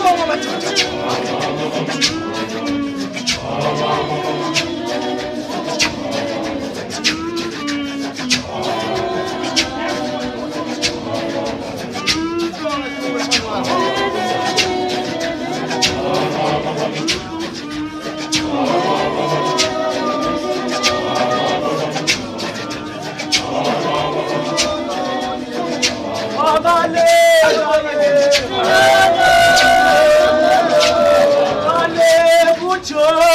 我们 Tchau!